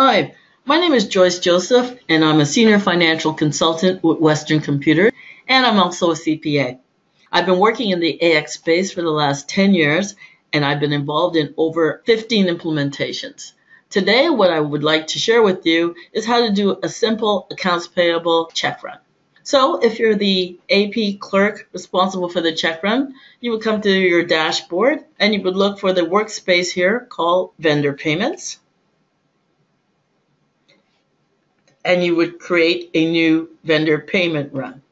Hi, my name is Joyce Joseph, and I'm a senior financial consultant with Western Computer, and I'm also a CPA. I've been working in the AX space for the last 10 years, and I've been involved in over 15 implementations. Today, what I would like to share with you is how to do a simple accounts payable check run. So if you're the AP clerk responsible for the check run, you would come to your dashboard and you would look for the workspace here called vendor payments. And you would create a new vendor payment run.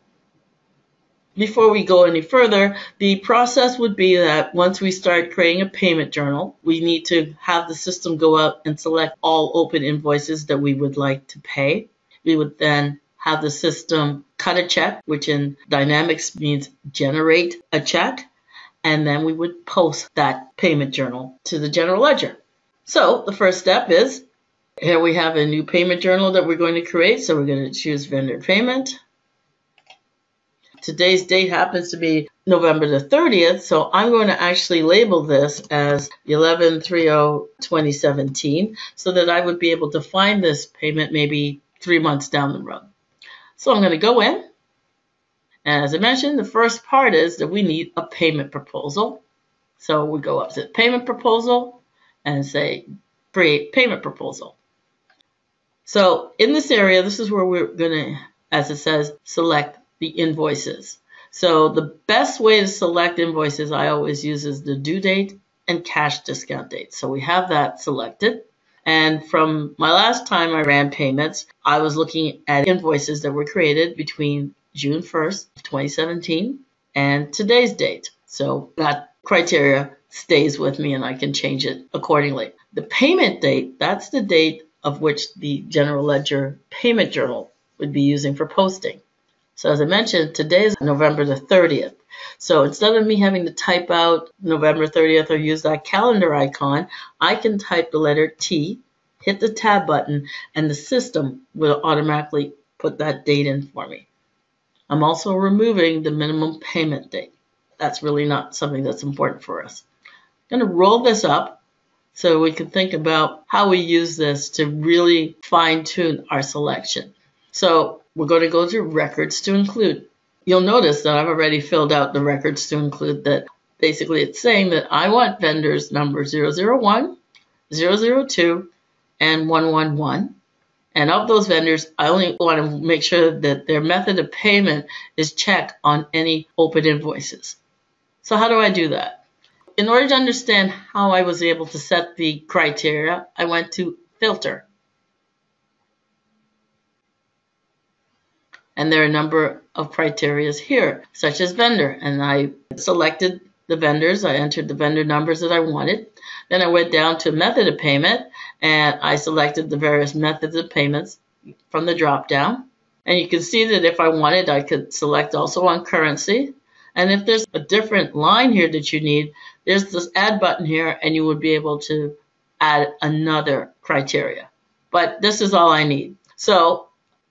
Before we go any further, the process would be that once we start creating a payment journal, we need to have the system go out and select all open invoices that we would like to pay. We would then have the system cut a check, which in Dynamics means generate a check, and then we would post that payment journal to the general ledger. So the first step is here we have a new payment journal that we're going to create. So we're going to choose vendor payment. Today's date happens to be November the 30th, so I'm going to actually label this as 11-3-0-2017 so that I would be able to find this payment maybe three months down the road. So I'm going to go in, and as I mentioned, the first part is that we need a payment proposal. So we go up to payment proposal and say create payment proposal. So in this area, this is where we're going to, as it says, select the invoices. So the best way to select invoices I always use is the due date and cash discount date. So we have that selected. And from my last time I ran payments, I was looking at invoices that were created between June 1st, 2017 and today's date. So that criteria stays with me and I can change it accordingly. The payment date, that's the date of which the general ledger payment journal would be using for posting. So as I mentioned, today is November the 30th. So instead of me having to type out November 30th or use that calendar icon, I can type the letter T, hit the tab button, and the system will automatically put that date in for me. I'm also removing the minimum payment date. That's really not something that's important for us. I'm going to roll this up so we can think about how we use this to really fine tune our selection. So we're going to go to records to include. You'll notice that I've already filled out the records to include that basically it's saying that I want vendors number 001, 002, and 111. And of those vendors, I only want to make sure that their method of payment is checked on any open invoices. So how do I do that? In order to understand how I was able to set the criteria, I went to filter. And there are a number of criteria here, such as vendor. And I selected the vendors. I entered the vendor numbers that I wanted. Then I went down to method of payment and I selected the various methods of payments from the drop down. And you can see that if I wanted, I could select also on currency. And if there's a different line here that you need, there's this add button here and you would be able to add another criteria. But this is all I need. So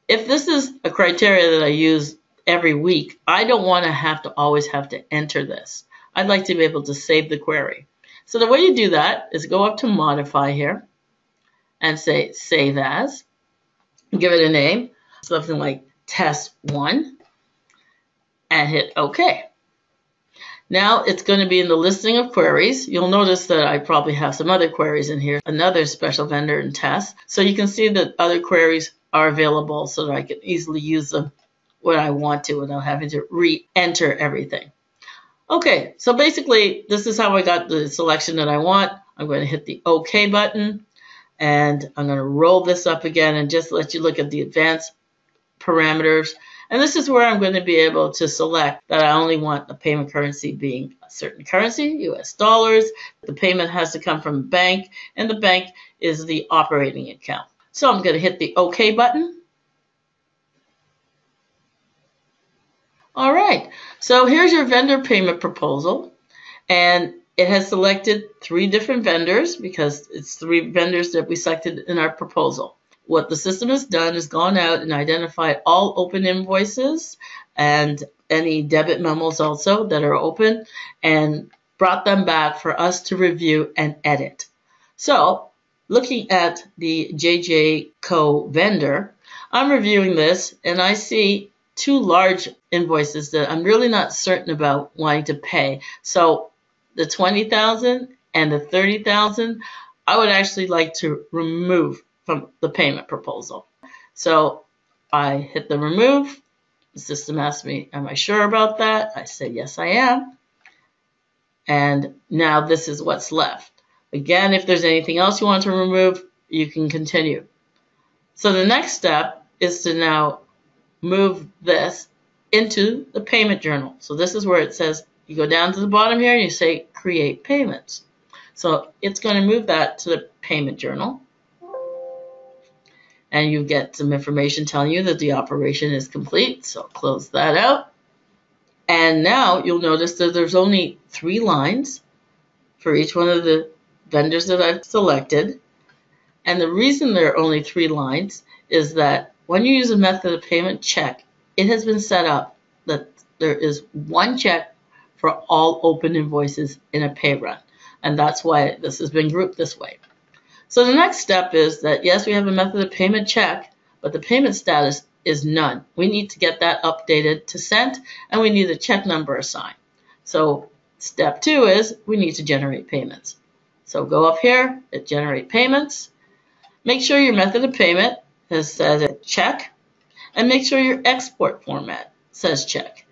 if this is a criteria that I use every week, I don't want to have to always have to enter this. I'd like to be able to save the query. So the way you do that is go up to modify here and say save as, give it a name, something like test one, and hit OK. Now it's going to be in the listing of queries. You'll notice that I probably have some other queries in here, another special vendor and test. So you can see that other queries are available so that I can easily use them when I want to without having to re-enter everything. Okay, so basically this is how I got the selection that I want. I'm going to hit the OK button and I'm going to roll this up again and just let you look at the advanced parameters. And this is where I'm going to be able to select that I only want the payment currency being a certain currency, US dollars. The payment has to come from bank, and the bank is the operating account. So I'm going to hit the OK button. All right, so here's your vendor payment proposal. And it has selected three different vendors because it's three vendors that we selected in our proposal. What the system has done is gone out and identified all open invoices and any debit memos also that are open and brought them back for us to review and edit. So looking at the JJ Co vendor, I'm reviewing this and I see two large invoices that I'm really not certain about wanting to pay. So the 20,000 and the 30,000, I would actually like to remove from the payment proposal. So I hit the remove. The system asks me, am I sure about that? I say, yes, I am. And now this is what's left. Again, if there's anything else you want to remove, you can continue. So the next step is to now move this into the payment journal. So this is where it says, you go down to the bottom here and you say create payments. So it's going to move that to the payment journal. And you get some information telling you that the operation is complete. So close that out. And now you'll notice that there's only three lines for each one of the vendors that I've selected. And the reason there are only three lines is that when you use a method of payment check, it has been set up that there is one check for all open invoices in a pay run. And that's why this has been grouped this way. So the next step is that yes, we have a method of payment check, but the payment status is none. We need to get that updated to sent and we need a check number assigned. So step two is we need to generate payments. So go up here, at generate payments. Make sure your method of payment has said check and make sure your export format says check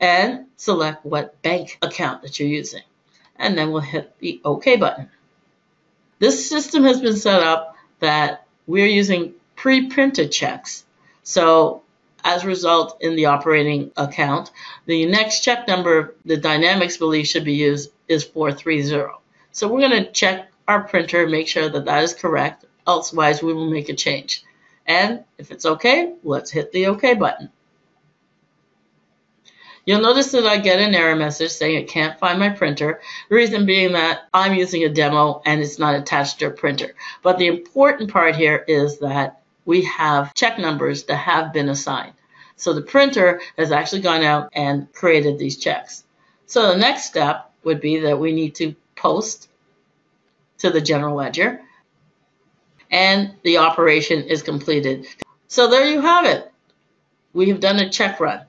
and select what bank account that you're using. And then we'll hit the OK button. This system has been set up that we're using pre-printed checks. So as a result, in the operating account, the next check number the Dynamics believe should be used is 430. So we're going to check our printer, make sure that that is correct. Otherwise, we will make a change. And if it's okay, let's hit the OK button. You'll notice that I get an error message saying it can't find my printer. The reason being that I'm using a demo and it's not attached to a printer. But the important part here is that we have check numbers that have been assigned. So the printer has actually gone out and created these checks. So the next step would be that we need to post to the general ledger and the operation is completed. So there you have it. We have done a check run.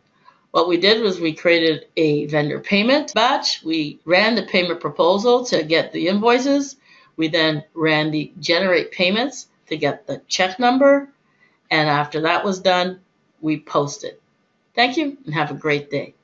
What we did was we created a vendor payment batch. We ran the payment proposal to get the invoices. We then ran the generate payments to get the check number. And after that was done, we posted. Thank you and have a great day.